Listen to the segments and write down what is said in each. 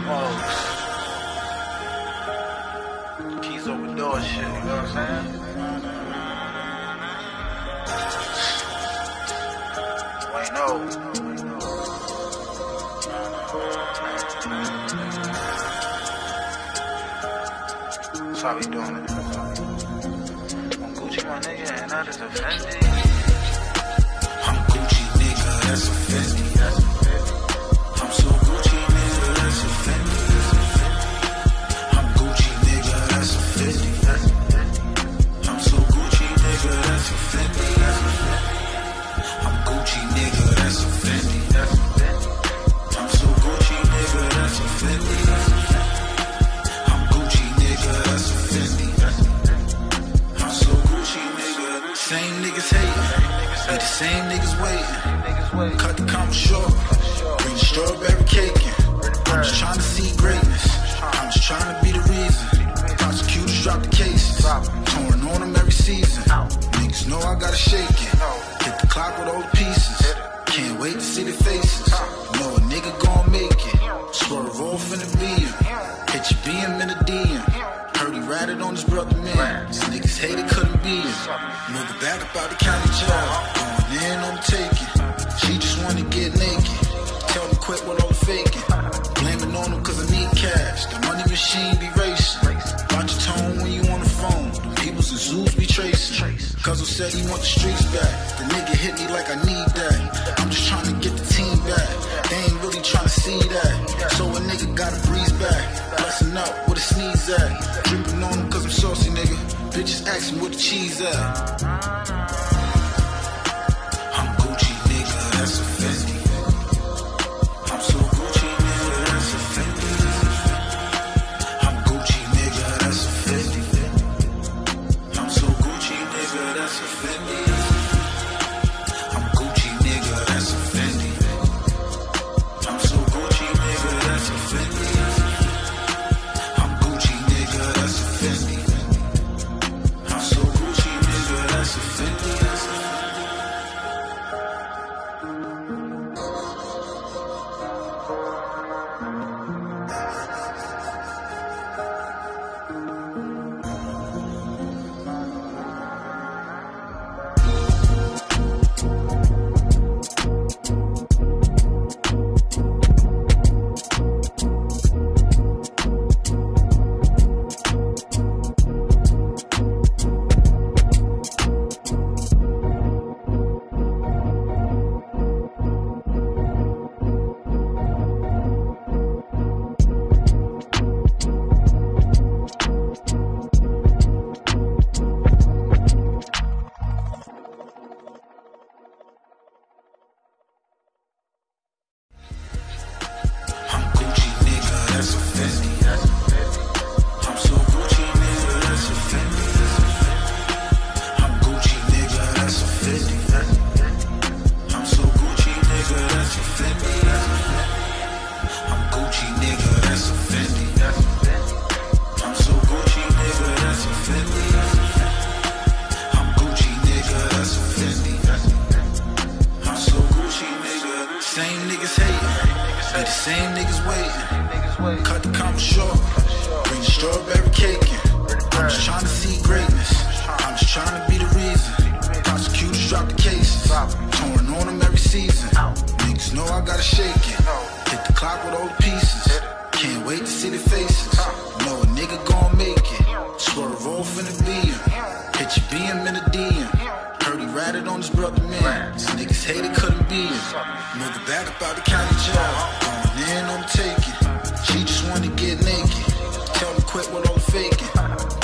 smokes. Keys over door shit, you know what I'm saying? Wait, no. That's how we doing it. I'm Gucci, my nigga, and that is same niggas waiting. Cut the combo short. Bring the strawberry cake in. I'm just trying to see greatness. I'm just trying to be the reason. Prosecutors drop the cases. Touring on them every season. Niggas know I gotta shake it. Hit the clock with all the pieces. Can't wait to see the faces. Know a nigga gon' make it. Swerve off in the beam. Hit your BM in the DM. Heard he ratted on his brother man. These niggas hated, couldn't be him. Mother back out the county jail. Going in the taking. She just wanna get naked. Tell me quit with all the faking. Blaming on him cause I need cash. The money machine be racing. Watch your tone when you on the phone. The peoples and zoos be tracing. Cause said he want the streets back. The nigga hit me like I need that. I'm just trying to get the team back. They ain't really trying to see that. Bitches asking where the cheese at. Cut the combo short. Bring the strawberry cake in. I'm just trying to see greatness. I'm just trying to be the reason. Prosecutors drop the cases. Touring on them every season. Niggas know I gotta shake it. Hit the clock with all the pieces. Can't wait to see the faces. Know a nigga gon' make it. Swerve off in the beam. Hit your BM in the DM. Heard he ratted on his brother man. These niggas hated, couldn't be him. Mother back up out the county jail. Going in the taking. She just wanna get naked. Tell me quit with all the faking.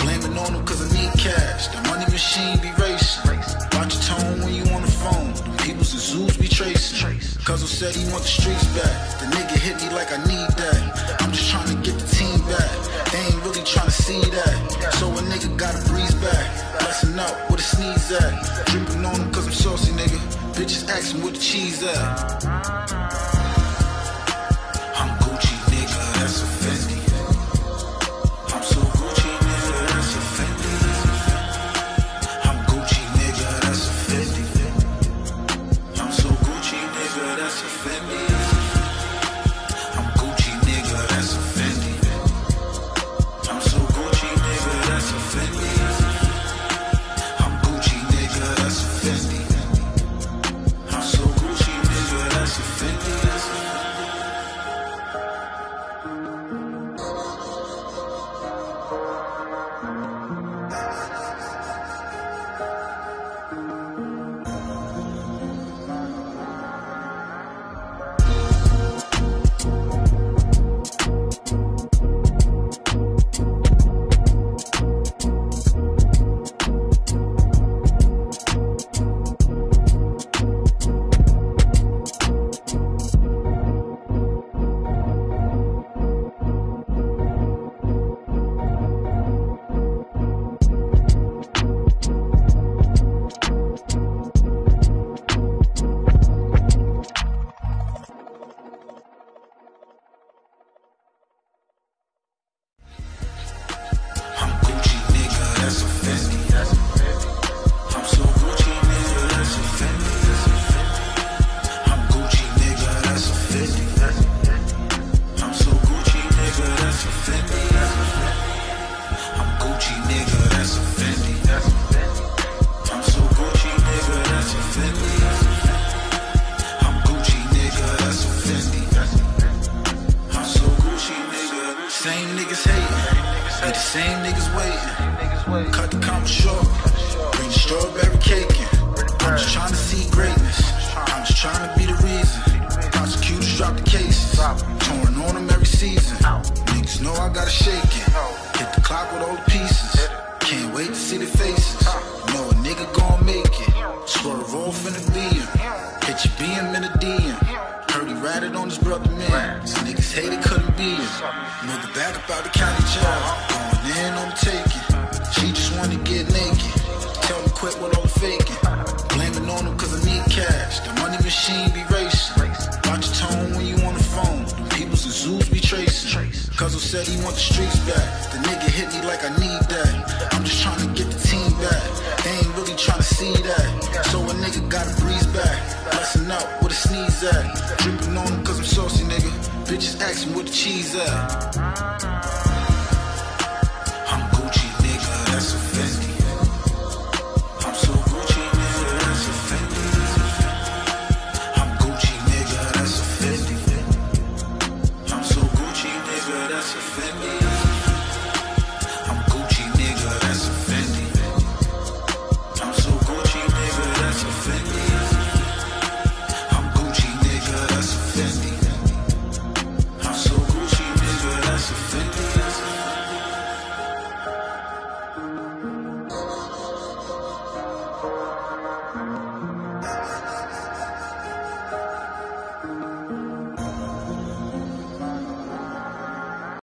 Blaming on him cause I need cash. The money machine be racing. Watch your tone when you on the phone. The peoples and zoos be tracing. Cause said he want the streets back. The nigga hit me like I need that. I'm just trying to get the team back. They ain't really trying to see that. So a nigga gotta breeze back. Blessing up with a sneeze at. Dripping on him cause I'm saucy, nigga. Bitches asking where the cheese at. Cut the combo short. Bring the strawberry cake in. I'm just trying to see greatness. I'm just trying to be the reason. Prosecutors drop the cases. Touring on them every season. Niggas know I gotta shake it. Hit the clock with all the pieces. Can't wait to see the faces. Know a nigga gon' make it. Swerve off in the BM. Hit your BM in the DM. Heard he ratted on his brother man. Some niggas hated, couldn't be him. Mother back about the county jail. On the taking. She just wanna get naked. Tell me quit all the faking. Blaming on him cause I need cash. The money machine be racing. Watch your tone when you on the phone. Them peoples and zoos be tracing. Cuzzo said he want the streets back. The nigga hit me like I need that. I'm just trying to get the team back. They ain't really trying to see that. So a nigga gotta breeze back. Blessing out with a sneeze at. Dripping on him cause I'm saucy, nigga. Bitches asking where the cheese at.